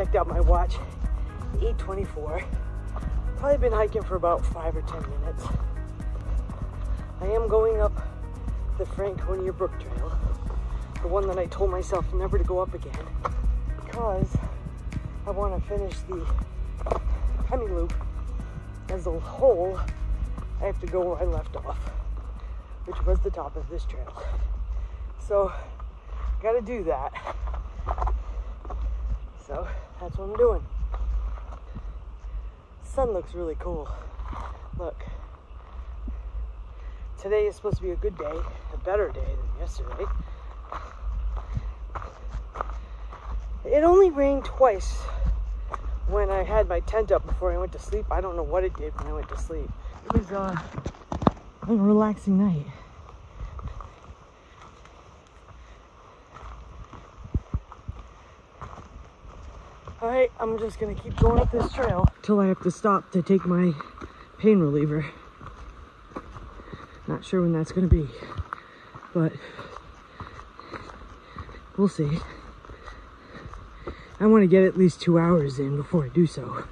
checked out my watch, 8.24. Probably been hiking for about five or 10 minutes. I am going up the Franconia Brook Trail, the one that I told myself never to go up again, because I want to finish the Pemi Loop as a whole. I have to go where I left off, which was the top of this trail. So, got to do that. So, that's what I'm doing. Sun looks really cool. Look. Today is supposed to be a good day, a better day than yesterday. It only rained twice when I had my tent up before I went to sleep. I don't know what it did when I went to sleep. It was uh, a relaxing night. All right, I'm just gonna keep going up this trail till I have to stop to take my pain reliever. Not sure when that's gonna be, but we'll see. I want to get at least two hours in before I do so.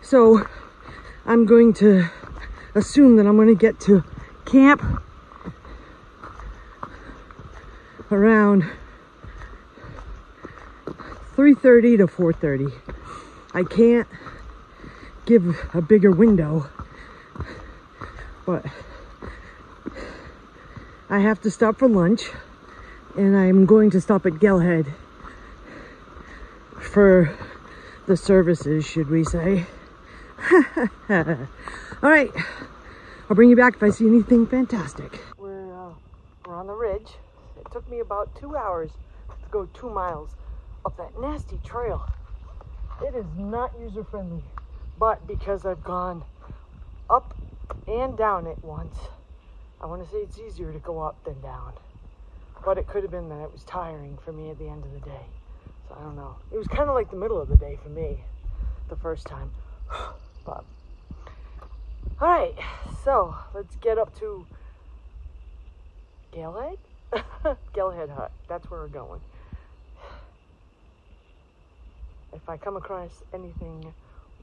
So I'm going to assume that I'm to get to camp around 3.30 to 4.30. I can't give a bigger window, but I have to stop for lunch and I'm going to stop at Galehead for the services, should we say. All right, I'll bring you back if I see anything fantastic. We're, uh, we're on the ridge. Took me about two hours to go two miles up that nasty trail. It is not user-friendly, but because I've gone up and down it once, I want to say it's easier to go up than down. But it could have been that it was tiring for me at the end of the day. So I don't know. It was kind of like the middle of the day for me the first time. but all right, so let's get up to Galehead? Galehead Hut. That's where we're going. If I come across anything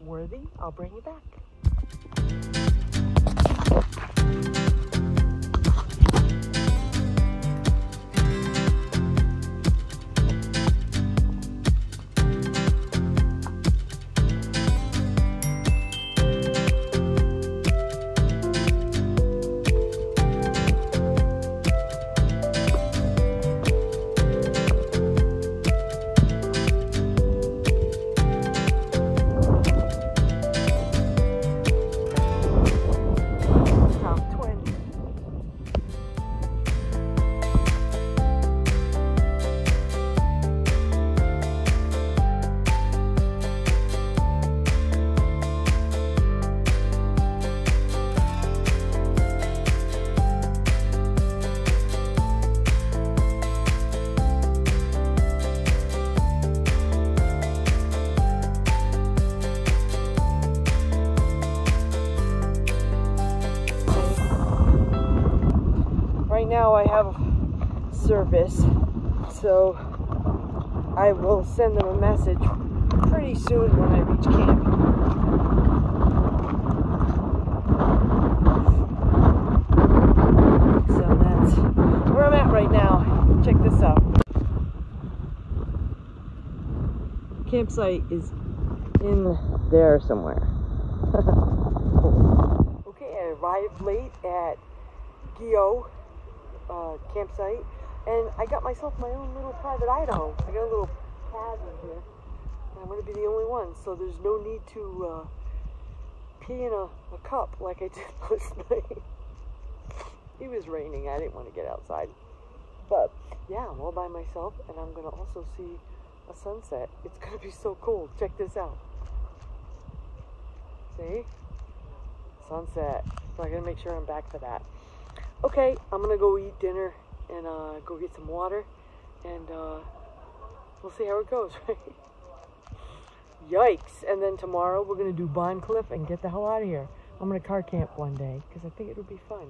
worthy, I'll bring you back. Service, so I will send them a message pretty soon when I reach camp. So that's where I'm at right now. Check this out. Campsite is in there somewhere. okay, I arrived late at Guyot uh, campsite, and I got myself my own little private Idaho. I got a little pad in here, and I'm going to be the only one, so there's no need to uh, pee in a, a cup like I did last night. it was raining. I didn't want to get outside, but yeah, I'm all by myself, and I'm going to also see a sunset. It's going to be so cool. Check this out. See? Sunset. So I gotta make sure I'm back for that. Okay, I'm gonna go eat dinner and uh, go get some water, and uh, we'll see how it goes, right? Yikes! And then tomorrow we're gonna do Bond Cliff and get the hell out of here. I'm gonna car camp one day because I think it'll be fun.